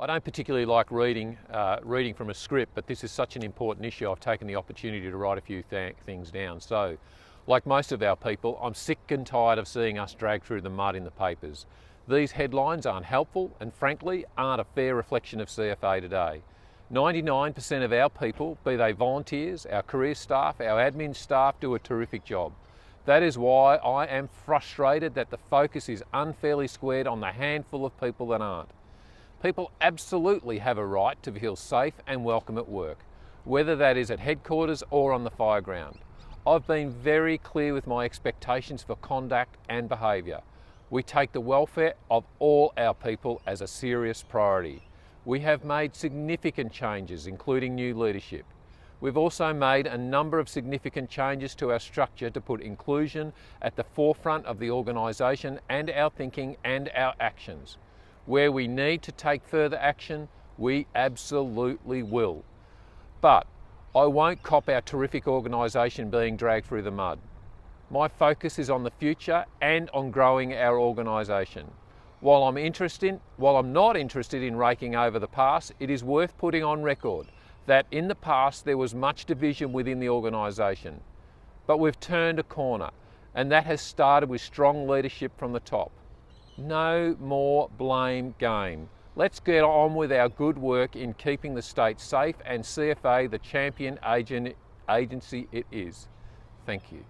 I don't particularly like reading, uh, reading from a script, but this is such an important issue, I've taken the opportunity to write a few th things down. So, like most of our people, I'm sick and tired of seeing us drag through the mud in the papers. These headlines aren't helpful and frankly aren't a fair reflection of CFA today. 99% of our people, be they volunteers, our career staff, our admin staff, do a terrific job. That is why I am frustrated that the focus is unfairly squared on the handful of people that aren't. People absolutely have a right to feel safe and welcome at work, whether that is at headquarters or on the fire ground. I've been very clear with my expectations for conduct and behaviour. We take the welfare of all our people as a serious priority. We have made significant changes, including new leadership. We've also made a number of significant changes to our structure to put inclusion at the forefront of the organisation and our thinking and our actions. Where we need to take further action, we absolutely will. But I won't cop our terrific organisation being dragged through the mud. My focus is on the future and on growing our organisation. While I'm interested, while I'm not interested in raking over the past, it is worth putting on record that in the past there was much division within the organisation. But we've turned a corner, and that has started with strong leadership from the top. No more blame game. Let's get on with our good work in keeping the state safe and CFA the champion agent, agency it is. Thank you.